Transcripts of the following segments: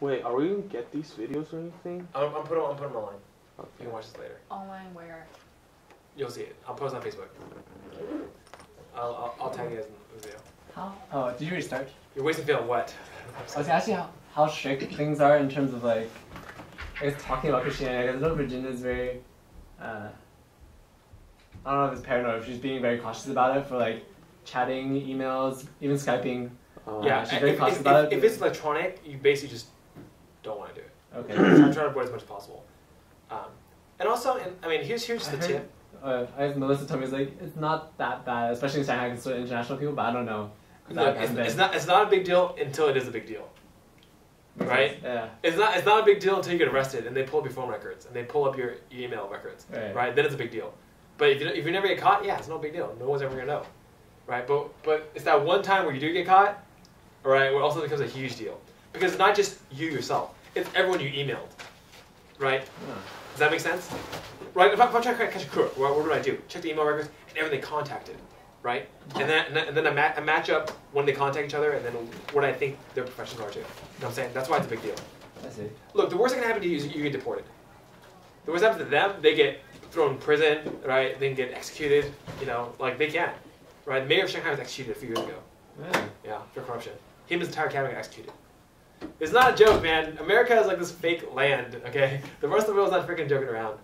Wait, are we gonna get these videos or anything? I'm, I'm putting them, I'm putting them online. You can watch this later. Online where? You'll see it. I'll post it on Facebook. I'll, I'll, I'll tag you guys in the video. How? Oh, did you restart? You're wasting feeling what? I was asking how, how strict things are in terms of like, I guess talking about Christianity. I know Virginia is very, uh, I don't know if it's paranoid, if she's being very cautious about it for like chatting, emails, even Skyping. Um, yeah, she's very if, cautious if, about if, it. if it's electronic, you basically just don't want to do it. Okay. So I'm trying to avoid as much as possible. Um, and also, and, I mean, here's here's I the heard- tip. Uh, I guess Melissa told me it's like it's not that bad, especially in Shanghai, because international people. But I don't know. I it's, it's not it's not a big deal until it is a big deal. Makes right? sense. Yeah. It's not it's not a big deal until you get arrested and they pull up your phone records and they pull up your email records. Right. right? Then it's a big deal. But if you, if you never get caught, yeah, it's no big deal. No one's ever gonna know, right? But but it's that one time where you do get caught, right, where it also becomes a huge deal because it's not just you yourself; it's everyone you emailed, right? Yeah. Does that make sense? Right? If, I, if I'm trying to catch a crook, what, what do I do? Check the email records and everything they contacted, right? And then and then, I, ma- I match up when they contact each other and then what I think their professions are too. You know what I'm saying? That's why it's a big deal. I see. Look, the worst that can happen to you is you get deported. The worst that happens to them, they get thrown in prison, right? They can get executed, you know, like they can. Right? The mayor of Shanghai was executed a few years ago. Yeah. Yeah, for corruption. Him and his entire cabinet got executed. It's not a joke, man. America is like this fake land, okay? The rest of the world's not freaking joking around.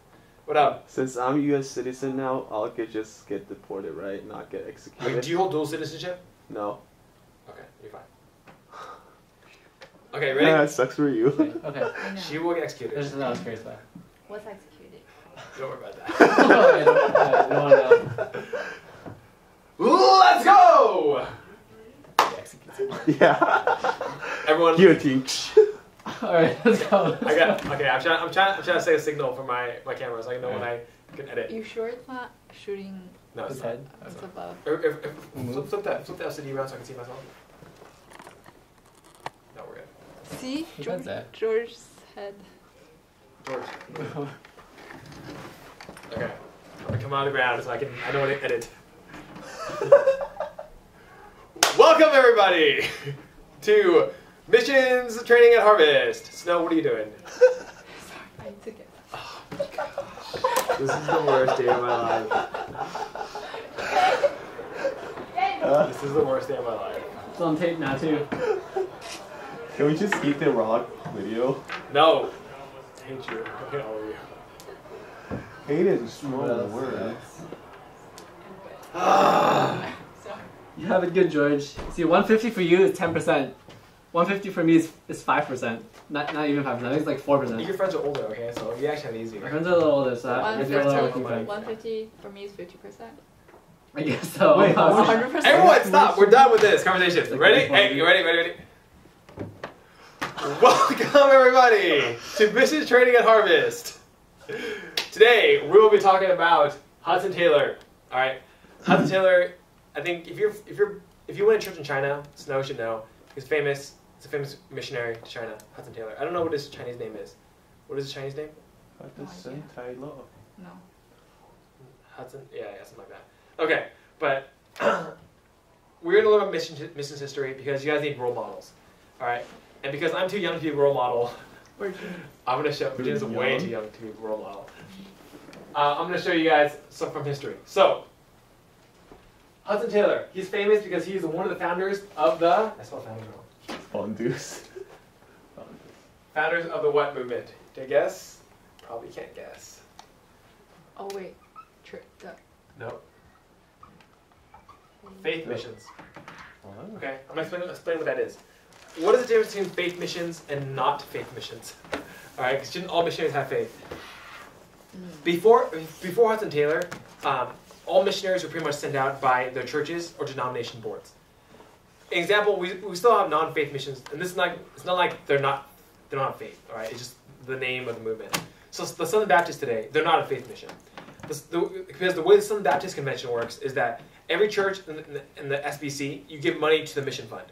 What up? Since I'm a U.S. citizen now, I'll get just get deported, right? Not get Like, executed. do you hold dual citizenship? No. Okay, you're fine. Okay, ready? Yeah, ready? it sucks for you. Okay. I know. She will get executed. That's just what I was curious about. What's executed? Don't worry about that. I don't, I don't want to know. Let's go! yeah. Everyone, Guillotine. All right, let's go. I got okay. I'm trying. I'm trying. I'm trying to say a signal for my my camera so I know when I can edit. You sure it's not shooting No, it's His not. head. it's above? Or, if, if, mm-hmm. flip, flip that. Flip the LCD around so I can see myself. No, we're good. See? George, that? George's head. George. Okay. I'm gonna come on the ground so I can. I know when to edit. Welcome everybody to missions training at Harvest. Snow, what are you doing? I took it. This is the worst day of my life. Uh, This is the worst day of my life. It's on tape now too. can we just keep the raw video? No. I hate you. I hate all of you. Hate is a What strong else? word. You have it good, George. See, 150 for you is 10%. 150 for me is, is 5%. Not, not even 5%. I think it's like 4%. Your friends are older, okay? So you actually have it My easier. friends are a little older, so I guess you're a little 150, for me is 50%. I guess so. Wait, 100%. Everyone, stop! We're done with this conversation. like Ready? Hey, you ready? Ready? Ready? Welcome everybody to Business Training at Harvest. Today we will be talking about Hudson Taylor. All right, Hudson Taylor. I think if you're if you're if you went to church in China, Snow should know. He's famous. He's a famous missionary to China, Hudson Taylor. I don't know what his Chinese name is. What is his Chinese name? Hudson Taylor. No. Hudson? Yeah, yeah, something like that. Okay, but we're gonna learn about mission missions history because you guys need role models. All right, and because I'm too young to be a role model, I'm gonna show. Too Virginia's way too young to be a role model. Uh, I'm gonna show you guys some from history. So, Hudson Taylor. He's famous because he's one of the founders of the. I spelled founders wrong. Fondus. Founders of the what movement? Do you guess? Probably can't guess. Oh, wait. Tri- the, No. Faith missions. Okay, I'm gonna explain, explain what that is. What is the difference between faith missions and not faith missions? All right, because shouldn't all missionaries have faith? Before before Hudson Taylor, um, all missionaries are pretty much sent out by their churches or denomination boards. Example, we, we still have non-faith missions, and this is not it's not like they're not they're not faith. All right, it's just the name of the movement. So the Southern Baptists today, they're not a faith mission. The, the, because the way the Southern Baptist Convention works is that every church in the, in the, SBC, you give money to the mission fund,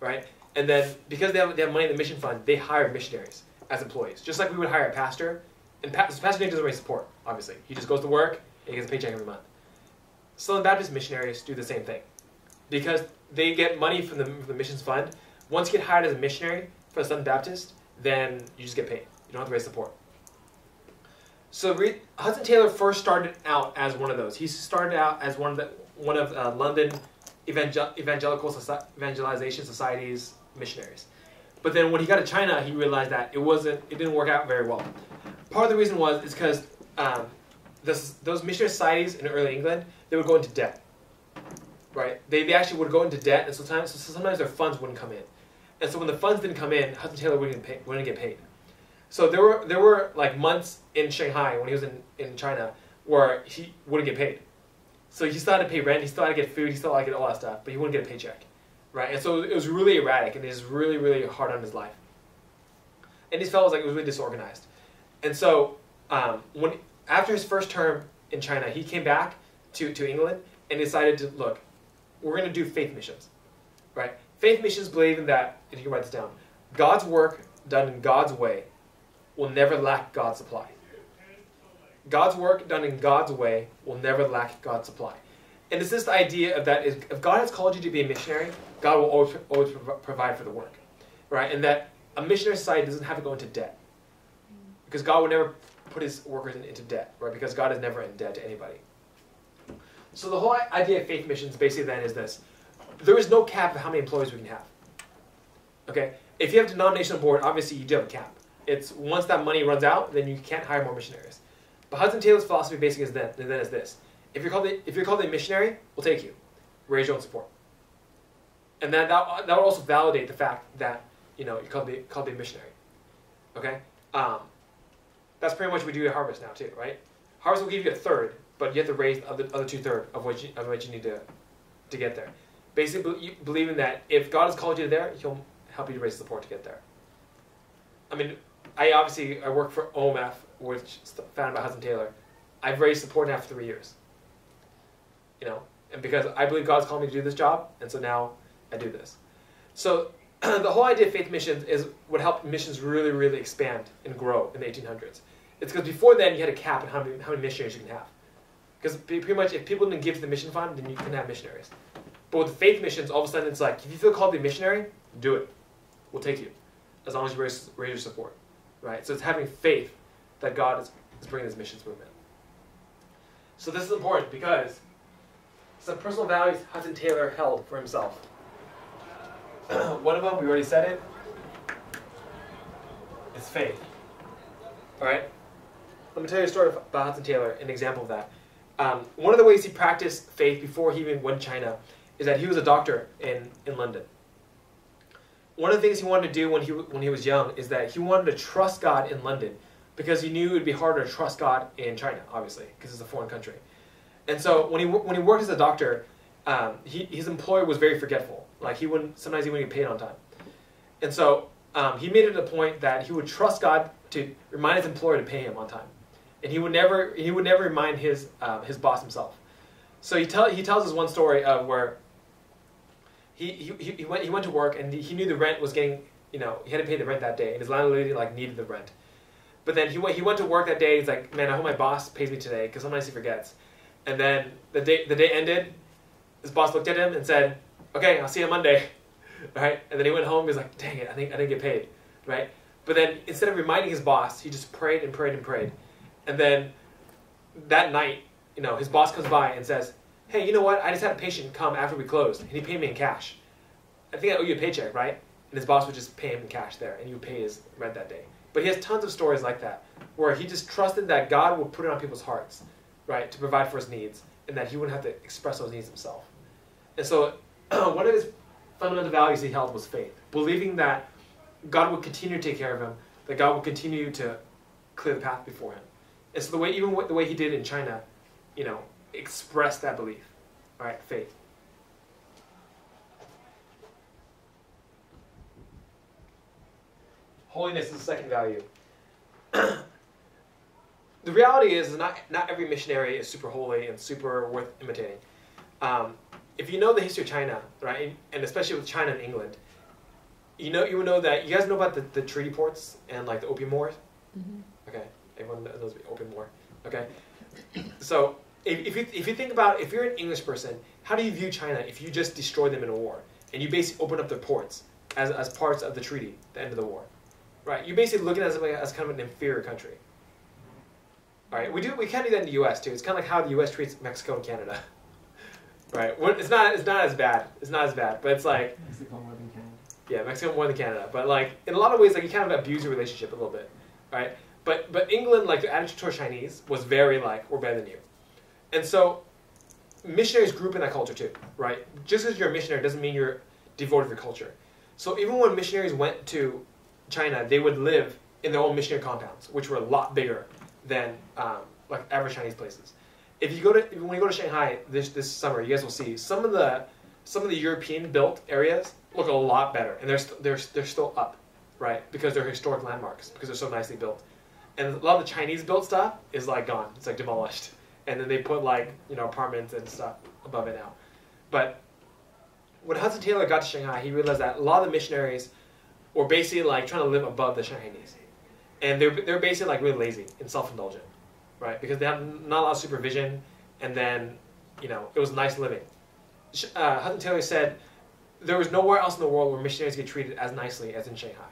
right? And then because they have, they have money in the mission fund, they hire missionaries as employees, just like we would hire a pastor. And pa- so pastor doesn't really support, obviously. He just goes to work and he gets a paycheck every month. Southern Baptist missionaries do the same thing because they get money from the, from the missions fund. Once you get hired as a missionary for the Southern Baptist, then you just get paid. You don't have to raise support. So re- Hudson Taylor first started out as one of those. He started out as one of the one of uh, London evangel- evangelical evangelization society's missionaries. But then when he got to China, he realized that it wasn't it didn't work out very well. Part of the reason was is because um, those missionary societies in early England they would go into debt. Right? They, they actually would go into debt, and sometimes so sometimes their funds wouldn't come in. And so when the funds didn't come in, Hudson Taylor wouldn't get paid. Wouldn't get paid. So there were there were like months in Shanghai when he was in, in China where he wouldn't get paid. So he still had to pay rent, he still had to get food, he still had to get all that stuff, but he wouldn't get a paycheck, right? And so it was really erratic, and it was really really hard on his life. And these fellows like it was really disorganized, and so um, when after his first term in China, he came back to to England and decided to look, we're going to do faith missions, right? Faith missions believe in that. If you can write this down, God's work done in God's way will never lack God's supply. God's work done in God's way will never lack God's supply. And it's this idea of that if God has called you to be a missionary, God will always, always provide for the work, right? And that a missionary society doesn't have to go into debt because God will never put his workers in, into debt, right? Because God is never in debt to anybody. So the whole idea of faith missions basically then is this: there is no cap of how many employees we can have. Okay, if you have a denominational board, obviously you do have a cap. It's once that money runs out, then you can't hire more missionaries. But Hudson Taylor's philosophy basically is then, is this: if you're called a, if you're called a missionary, we'll take you, raise your own support, and then that that will also validate the fact that you know you're called called a missionary. Okay, um, that's pretty much what we do at Harvest now too, right? Harvest will give you a third, but you have to raise the other, other two third of what you of what you need to to get there. Basically, believing that if God has called you there, He'll help you to raise support to get there. I mean, I obviously I work for OMF, which is founded by Hudson Taylor. I've raised support now for three years. You know, and because I believe God's called me to do this job, and so now I do this. So the whole idea of faith missions is what helped missions really, really expand and grow in the 1800s. It's because before then you had a cap on how many, how many missionaries you can have. Because pretty much if people didn't give to the mission fund, then you couldn't have missionaries. But with faith missions, all of a sudden it's like, if you feel called to be a missionary, do it. We'll take you, as long as you raise, raise your support, right? So it's having faith that God is, is bringing this missions movement. So this is important because some personal values Hudson Taylor held for himself. One of them, we already said it, is faith. All right? Let me tell you a story about Hudson Taylor, an example of that. Um, one of the ways he practiced faith before he even went to China is that he was a doctor in, in London. One of the things he wanted to do when he, when he was young is that he wanted to trust God in London because he knew it would be harder to trust God in China, obviously, because it's a foreign country. And so when he, when he worked as a doctor, um, he, his employer was very forgetful. Like he wouldn't, sometimes he wouldn't get paid on time. And so um, he made it a point that he would trust God to remind his employer to pay him on time, and he would never he would never remind his um, his boss himself. So he tell he tells us one story of where he, he, he went he went to work and he knew the rent was getting you know he had to pay the rent that day and his landlady like needed the rent, but then he went he went to work that day. He's like, man, I hope my boss pays me today because sometimes he forgets. And then the day the day ended, his boss looked at him and said, okay, I'll see you Monday. Right? And then he went home. He was like, "Dang it! I think I didn't get paid." Right? But then instead of reminding his boss, he just prayed and prayed and prayed. And then that night, you know, his boss comes by and says, "Hey, you know what? I just had a patient come after we closed, and he paid me in cash. I think I owe you a paycheck, right?" And his boss would just pay him in cash there, and you would pay his rent that day. But he has tons of stories like that, where he just trusted that God would put it on people's hearts, right, to provide for his needs, and that he wouldn't have to express those needs himself. And so, one of his fundamental values he held was faith, believing that God would continue to take care of him, that God would continue to clear the path before him. And so the way, even the way he did in China, you know, expressed that belief, all right, faith. Holiness is the second value. the reality is, not not every missionary is super holy and super worth imitating. Um, if you know the history of China, right, and especially with China and England, you know you would know that you guys know about the, the treaty ports and like the opium wars. Mhm. Okay, everyone knows the opium war. Okay, so if, if you if you think about if you're an English person, how do you view China if you just destroy them in a war and you basically open up their ports as as parts of the treaty, the end of the war, right? You're basically looking at something as kind of an inferior country. All right, we do we can do that in the U.S. too. It's kind of like how the U.S. treats Mexico and Canada. Right, it's not it's not as bad. It's not as bad, but it's like Mexico more than Canada. yeah, Mexico more than Canada. But like in a lot of ways, like you kind of abuse your relationship a little bit, right? But but England, like the attitude toward Chinese was very like we're better than you, and so missionaries group in that culture too, right? Just because you're a missionary doesn't mean you're devoted to your culture. So even when missionaries went to China, they would live in their own missionary compounds, which were a lot bigger than um, like average Chinese places. If you go to when you go to Shanghai this this summer, you guys will see some of the some of the European built areas look a lot better, and they're st- they're they're still up, right? Because they're historic landmarks because they're so nicely built. And a lot of the Chinese built stuff is like gone. It's like demolished, and then they put like you know apartments and stuff above it now. But when Hudson Taylor got to Shanghai, he realized that a lot of the missionaries were basically like trying to live above the Chinese, and they're they're basically like really lazy and self indulgent, right? Because they have not a lot of supervision, and then you know it was nice living. Uh, Hudson Taylor said there was nowhere else in the world where missionaries get treated as nicely as in Shanghai.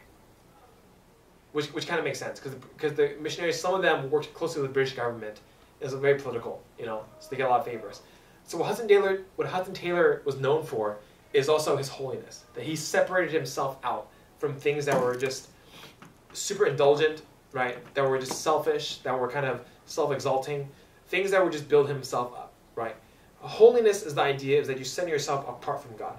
Which, which kind of makes sense because the missionaries, some of them worked closely with the British government. It was very political, you know, so they get a lot of favors. So what Hudson Taylor, what Hudson Taylor was known for is also his holiness. That he separated himself out from things that were just super indulgent, right? That were just selfish, that were kind of self-exalting, things that would just build himself up, right? Holiness is the idea is that you set yourself apart from God.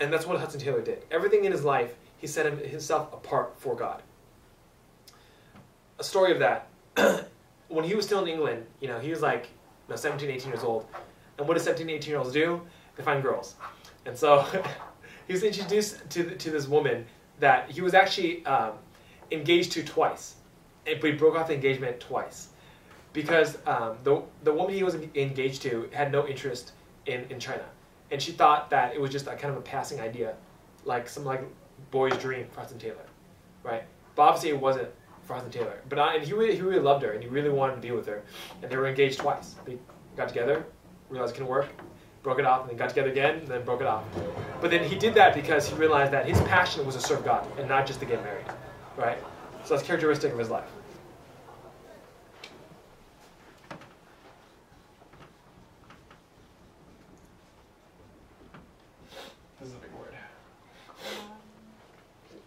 And that's what Hudson Taylor did. Everything in his life, he set himself apart for God. A story of that. when he was still in England, you know, he was like you know, 17, 18 years old. And what do 17, 18 year olds do? They find girls. And so he was introduced to, to this woman that he was actually um, engaged to twice. And, but he broke off the engagement twice. Because um, the, the woman he was engaged to had no interest in, in China. And she thought that it was just a kind of a passing idea, like some like boy's dream for Taylor, right? But obviously it wasn't for Hudson Taylor. But I, and he really, he really loved her, and he really wanted to be with her. And they were engaged twice. They got together, realized it couldn't work, broke it off, and then got together again, and then broke it off. But then he did that because he realized that his passion was to serve God and not just to get married, right? So that's characteristic of his life. This is a big word. Um,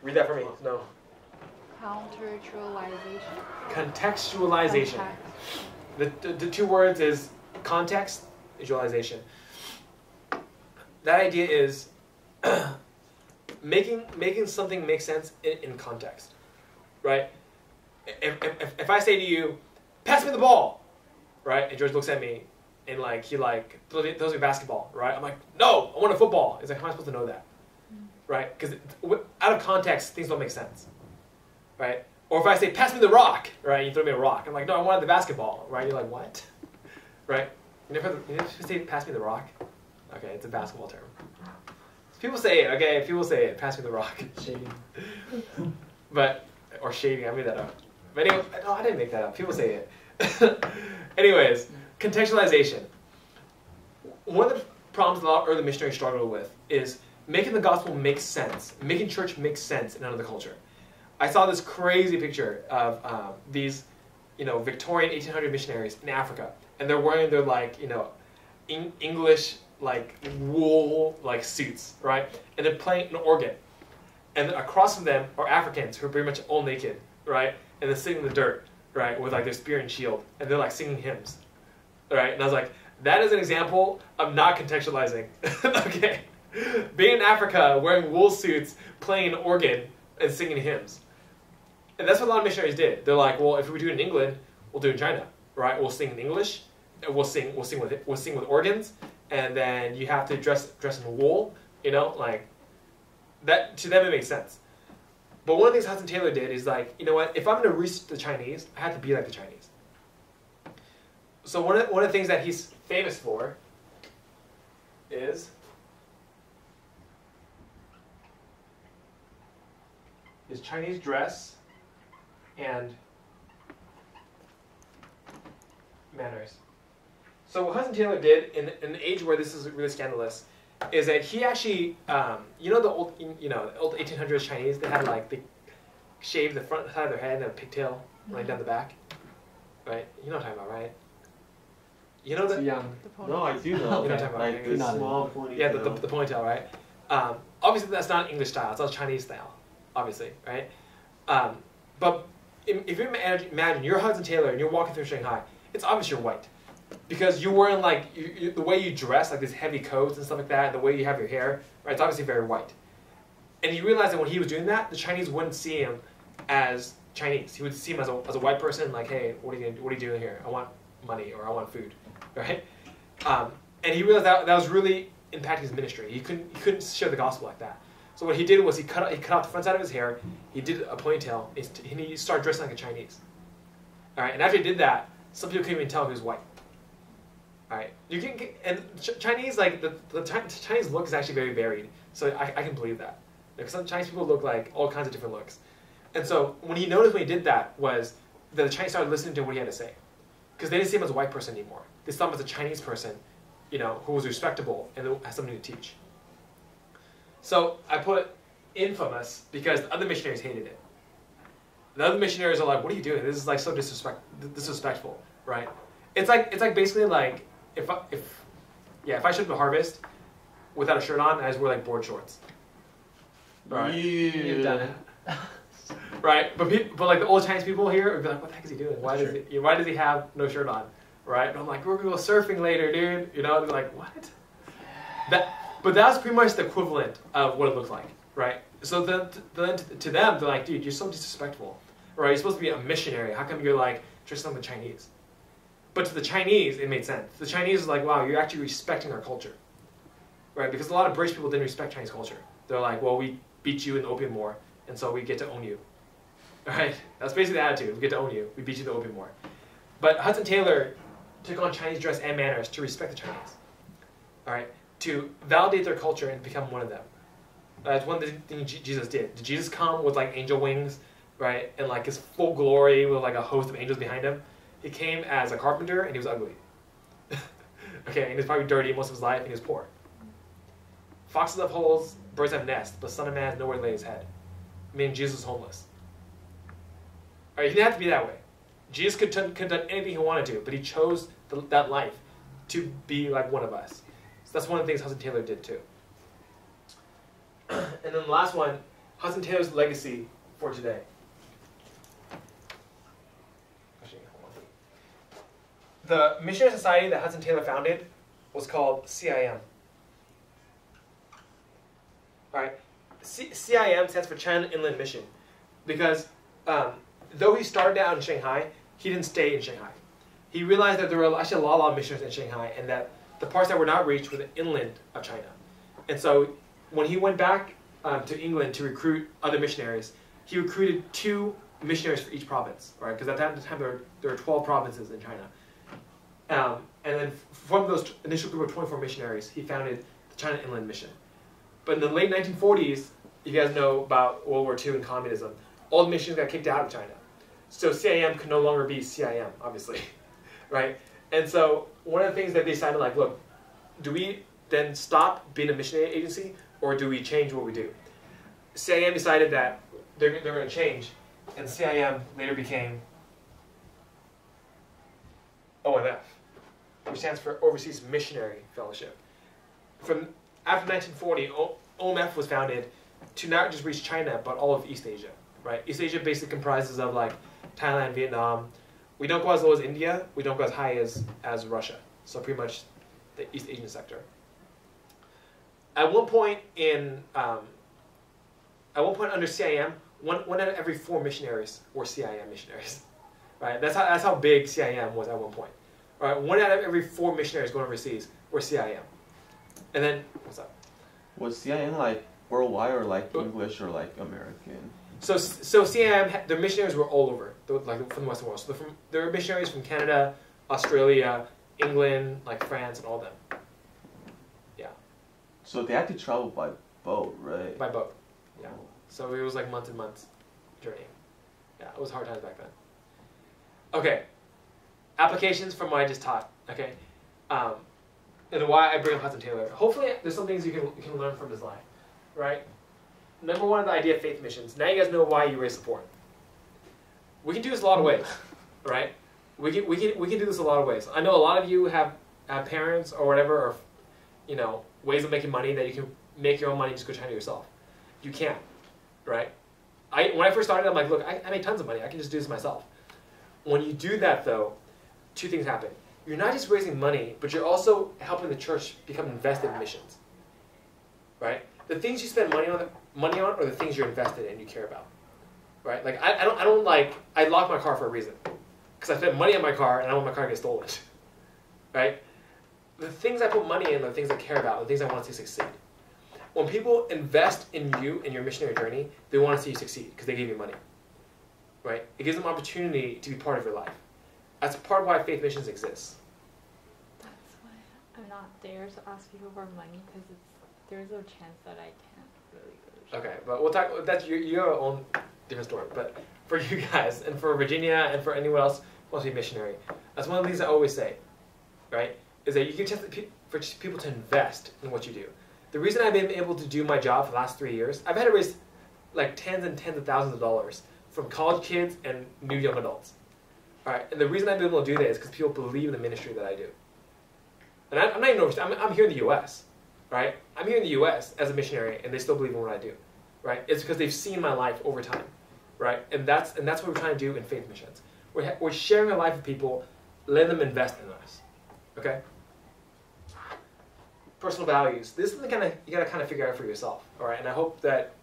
Read that for me. No. Contextualization. Context. The, the, the two words is context, visualization. That idea is making making something make sense in, in context, right? If, if, if I say to you, pass me the ball, right? And George looks at me and like he like throws me, throws me a basketball, right? I'm like, no, I want a football. He's like, how am I supposed to know that, mm. right? Because out of context, things don't make sense, right? Or if I say, pass me the rock, right? You throw me a rock. I'm like, no, I wanted the basketball, right? You're like, what? Right? You never, you never say, pass me the rock? Okay, it's a basketball term. People say it, okay? People say it, pass me the rock. Shading. But, or shading, I made that up. But anyway, no, I didn't make that up. People say it. Anyways, contextualization. One of the problems a lot of early missionaries struggle with is making the gospel make sense, making church make sense in another culture. I saw this crazy picture of um, these, you know, Victorian 1800 missionaries in Africa, and they're wearing their like, you know, Eng- English like wool like suits, right? And they're playing an organ, and across from them are Africans who are pretty much all naked, right? And they're sitting in the dirt, right, with like their spear and shield, and they're like singing hymns, right? And I was like, that is an example of not contextualizing. okay, being in Africa, wearing wool suits, playing an organ, and singing hymns. And that's what a lot of missionaries did. They're like, well, if we do it in England, we'll do it in China, right? We'll sing in English, and we'll sing, we'll sing with, we'll sing with organs, and then you have to dress, dress in wool, you know, like that. To them, it makes sense. But one of the things Hudson Taylor did is like, you know what? If I'm going to reach the Chinese, I have to be like the Chinese. So one of, one of the things that he's famous for is his Chinese dress and manners. So what Hudson Taylor did in, in an age where this is really scandalous is that he actually, um, you know, the old, you know, the old 1800s Chinese, they had like the shaved the front side of their head and a pigtail running down the back, right? You know what I'm talking about, right? You know Too the young. The. No, I do know. You know what I'm talking about, Like right? the Not- small ponytail. yeah the, the, the ponytail, right? Um, obviously that's not English style. It's all Chinese style, obviously, right? Um, but im- if you imagine, you're Hudson Taylor and you're walking through Shanghai, it's obvious you're white. Because you're wearing like you, you, the way you dress, like these heavy coats and stuff like that, and the way you have your hair, right? It's obviously very white. And you realize that when he was doing that, the Chinese wouldn't see him as Chinese. He would see him as a, as a white person, like, hey, what are you what are you doing here? I want money or I want food, right? Um, and he realized that that was really impacting his ministry. He couldn't he couldn't share the gospel like that. So what he did was he cut he cut off the front side of his hair. He did a ponytail. And he started dressing like a Chinese. All right, and after he did that, some people couldn't even tell he was white. All right, you can and Chinese like the, the Chinese look is actually very varied. So I, I can believe that. because some Chinese people look like all kinds of different looks. And so when he noticed when he did that was that the Chinese started listening to what he had to say, because they didn't see him as a white person anymore. They saw him as a Chinese person, you know, who was respectable and had something to teach. So I put infamous because the other missionaries hated it. The other missionaries are like, "What are you doing? This is like so disrespect disrespectful, right?" It's like it's like basically like if I, if yeah if I showed up to harvest without a shirt on, I just wear like board shorts, Right. You've done it. right? But people, but like the old Chinese people here would be like, "What the heck is he doing? Why does he why does he have no shirt on?" Right? And I'm like, "We're gonna go surfing later, dude." You know? And they're like, "What?" That but that's pretty much the equivalent of what it looked like, right? So then, then to, them, they're like, dude, you're so disrespectful, right? You're supposed to be a missionary. How come you're like dressing like the Chinese? But to the Chinese, it made sense. The Chinese is like, wow, you're actually respecting our culture, right? Because a lot of British people didn't respect Chinese culture. They're like, well, we beat you in the Opium War, and so we get to own you, right? That's basically the attitude. We get to own you. We beat you in the Opium War. But Hudson Taylor took on Chinese dress and manners to respect the Chinese, all right? To validate their culture and become one of them. That's one of the things Jesus did. Did Jesus come with like angel wings, right, and like his full glory with like a host of angels behind him? He came as a carpenter and he was ugly. okay, and he was probably dirty most of his life and he was poor. Foxes have holes, birds have nests, but Son of Man has nowhere to lay his head. I mean, Jesus was homeless. All right, he didn't have to be that way. Jesus could, have done anything he wanted to, but he chose the, that life to be like one of us. That's one of the things Hudson Taylor did too. and then the last one, Hudson Taylor's legacy for today. The missionary society that Hudson Taylor founded was called CIM. Alright, C- CIM stands for China Inland Mission because um, though he started out in Shanghai, he didn't stay in Shanghai. He realized that there were actually a lot of missionaries in Shanghai and that the parts that were not reached were the inland of China. And so when he went back um, to England to recruit other missionaries, he recruited two missionaries for each province, right? Because at that time there were, there were 12 provinces in China. Um, and then from those initial group of 24 missionaries, he founded the China Inland Mission. But in the late 1940s, you guys know about World War II and communism. All the missions got kicked out of China. So CIM could no longer be CIM, obviously, right? And so one of the things that they decided, like, look, do we then stop being a missionary agency, or do we change what we do? CIM decided that they're, they're going to change, and CIM later became OMF, which stands for Overseas Missionary Fellowship. From after 1940, O- OMF was founded to not just reach China, but all of East Asia. Right? East Asia basically comprises of like Thailand, Vietnam. We don't go as low as India. We don't go as high as as Russia. So pretty much the East Asian sector. At one point in um, at one point under CIM, one, one out of every four missionaries were CIM missionaries. Right? That's how that's how big CIM was at one point. Right, one out of every four missionaries going overseas were CIM. And then what's up? Was CIM like worldwide or like English or like American? So, so CIM, their missionaries were all over, the- like from the Western world. So from, there were missionaries from Canada, Australia, England, like France, and all them Yeah. So they had to travel by boat, right? by boat. Yeah. So it was like months and months journey. Yeah, it was hard times back then. Okay, applications from what I just taught. Okay, um, and why I bring up Hudson Taylor. Hopefully, there's some things you can you can learn from his life, right? Number one, the idea of faith missions. Now you guys know why you raise support. We can do this a lot of ways, right? We can, we can, we can do this a lot of ways. I know a lot of you have, have parents or whatever, or you know, ways of making money that you can make your own money just go try to yourself. You can't, right? I, when I first started, I'm like, look, I, I make tons of money. I can just do this myself. When you do that, though, two things happen. You're not just raising money, but you're also helping the church become invested in missions. Right? The things you spend money on, money on, are the things you're invested in, you care about. Right? Like I, I don't, I don't like. I lock my car for a reason, because I spent money on my car and I don't want my car to get stolen. Right? The things I put money in are the things I care about, the things I want to succeed. When people invest in you and your missionary journey, they want to see you succeed because they gave you money. Right? It gives them opportunity to be part of your life. That's part of why faith missions exists. That's why I'm not there to ask people for money because there's a chance that I to Okay, but we'll talk. That's your your own different story. But for you guys and for Virginia and for anyone else who wants to be missionary, that's one of the things I always say, right? Is that you can test for people to invest in what you do. The reason I've been able to do my job for the last three years, I've had to raise like tens and tens of thousands of dollars from college kids and new young adults. All right, and the reason I've been able to do that is because people believe in the ministry that I do. And I, I'm not even. I'm, I'm here in the U.S. Right? I'm here in the U.S. as a missionary, and they still believe in what I do. Right? It's because they've seen my life over time. Right? And that's and that's what we're trying to do in faith missions. We're, we're sharing our life with people, let them invest in us. Okay? Personal values. This is the kind of you gotta kind of figure out for yourself. All right? And I hope that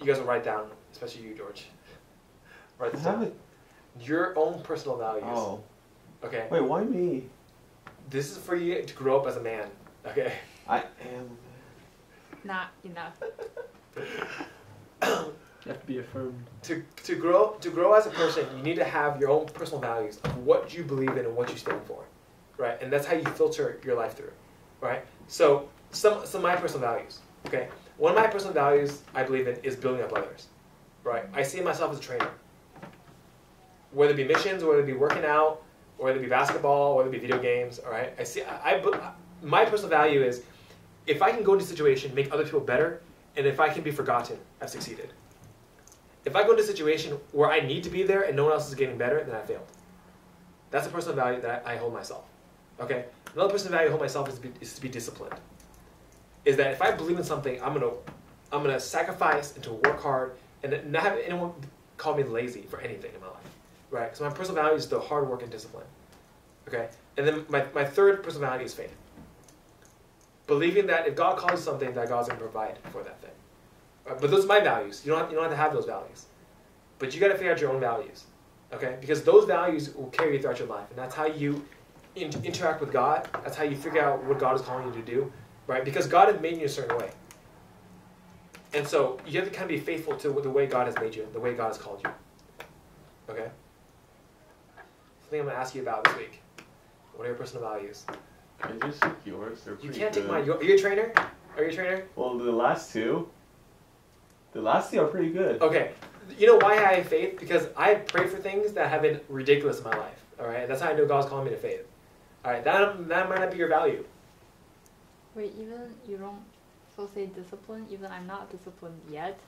you guys will write down, especially you, George. Write I this down. Your own personal values. Oh. Okay. Wait, why me? This is for you to grow up as a man. Okay. I am. Not enough. You have to be affirmed. To, to grow to grow as a person, you need to have your own personal values of what you believe in and what you stand for, right? And that's how you filter your life through, right? So some some of my personal values. Okay. One of my personal values I believe in is building up others, right? I see myself as a trainer. Whether it be missions, whether it be working out, whether it be basketball, whether it be video games, all right. I see. I, I my personal value is if I can go into a situation, make other people better, and if I can be forgotten, I've succeeded. If I go into a situation where I need to be there and no one else is getting better, then I failed. That's a personal value that I hold myself. Okay. Another personal value I hold myself is to be, is to be disciplined. Is that if I believe in something, I'm gonna I'm gonna sacrifice and to work hard and not have anyone call me lazy for anything in my life. Right? So my personal value is the hard work and discipline. Okay? And then my, my third personal value is faith. Believing that if God calls something, that God's gonna provide for that thing. Right? But those are my values. You don't have, you don't have to have those values. But you gotta figure out your own values. Okay? Because those values will carry you throughout your life. And that's how you in, interact with God. That's how you figure out what God is calling you to do. Right? Because God has made you a certain way. And so you have to kind of be faithful to the way God has made you, the way God has called you. Okay? Something I'm going to ask you about this week. What are your personal values? Can I just take yours? They're You can't take good. mine. You- Are you a trainer? Are you a trainer? Well, the last two. The last two are pretty good. Okay. You know why I have faith? Because I pray for things that have been ridiculous in my life. All right. That's how I know God's calling me to faith. All right. That that might not be your value. Wait, even you don't so say discipline. Even I'm not disciplined yet,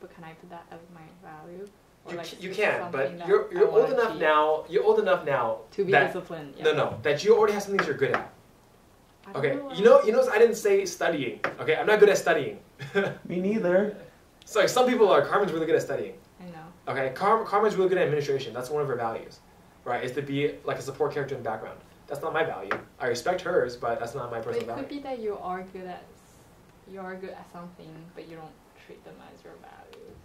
but can I put that as my value? Or You, like you can, something but you're you're old enough now. You're old enough now. to be that, disciplined. Yeah. No, no. That you already have some things you're good at. I don't Okay. what You know. You know. I didn't say studying. Okay. I'm not good at studying. Me neither. so like some people are. Carmen's really good at studying. I know. Okay, Car- Carmen's really good at administration. That's one of her values, right? Is to be like a support character in the background. That's not my value. I respect hers, but that's not my But personal it could value. be that you are good at you are good at something, but you don't treat them as your values.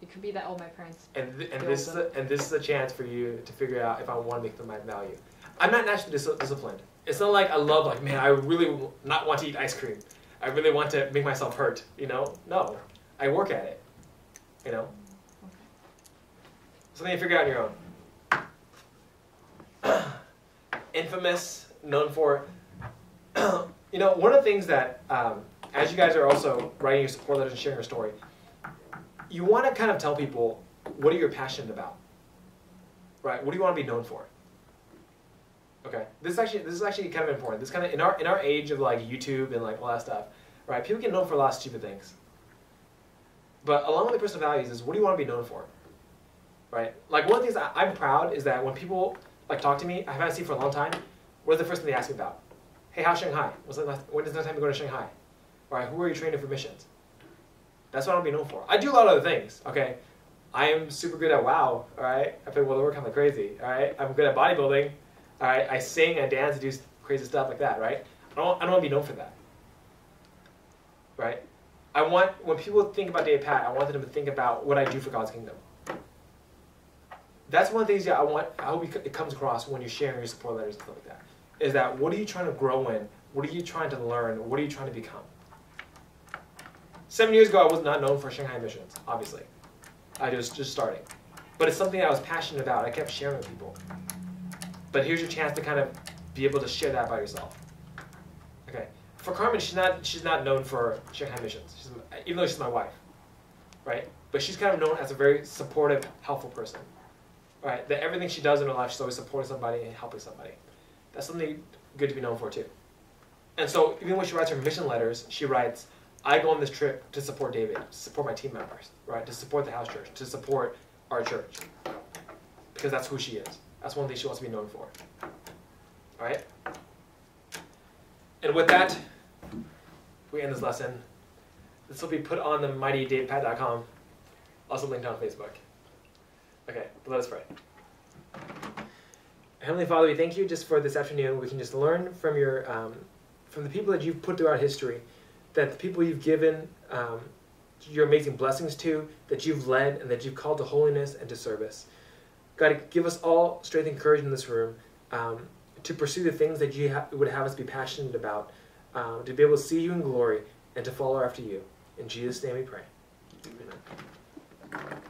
It could be that all my parents. And th- and build this is a, and this is a chance for you to figure out if I want to make them my value. I'm not naturally dis- disciplined. It's not like I love like man, I really not want to eat ice cream. I really want to make myself hurt. You know, no, I work at it. You know, something you figure out on your own. Infamous, known for. you know, one of the things that, um, as you guys are also writing your support letters and sharing your story, you want to kind of tell people what are you passionate about, right? What do you want to be known for? Okay, this is actually this is actually kind of important. This kind of in our in our age of like YouTube and like all that stuff, right? People get known for a lot of stupid things. But along with the personal values is what do you want to be known for? Right? Like one of the things I, I'm proud is that when people like talk to me, I haven't seen for a long time. What is the first thing they ask me about? Hey, how's Shanghai? What's the last, when is the time you go to Shanghai? All right, who are you training for missions? That's what I want to be known for. I do a lot of other things. Okay, I am super good at WoW. All right, I play World of Warcraft like crazy. All right, I'm good at bodybuilding. Right, I sing and dance and do crazy stuff like that. Right, I don't, I don't want to be known for that. Right, I want when people think about Dave Pat, I want them to think about what I do for God's kingdom. That's one of the things that I want. I hope it comes across when you're sharing your support letters and stuff like that. Is that what are you trying to grow in? What are you trying to learn? What are you trying to become? Seven years ago, I was not known for Shanghai missions. Obviously, I was just starting, but it's something I was passionate about. I kept sharing with people. But here's your chance to kind of be able to share that by yourself. Okay. For Carmen, she's not she's not known for Shanghai missions. She's, even though she's my wife, right? But she's kind of known as a very supportive, helpful person right? That everything she does in her life, she's always supporting somebody and helping somebody. That's something good to be known for too. And so even when she writes her mission letters, she writes, I go on this trip to support David, to support my team members, right? To support the house church, to support our church. Because that's who she is. That's one thing she wants to be known for. All right? And with that, we end this lesson. This will be put on the mightydavepat.com, also linked on Facebook. Okay, let us pray. Heavenly Father, we thank you just for this afternoon. We can just learn from your, um, from the people that you've put throughout history, that the people you've given um, your amazing blessings to, that you've led, and that you've called to holiness and to service. God, give us all strength and courage in this room um, to pursue the things that you ha- would have us be passionate about, um, to be able to see you in glory, and to follow after you. In Jesus' name we pray. Amen.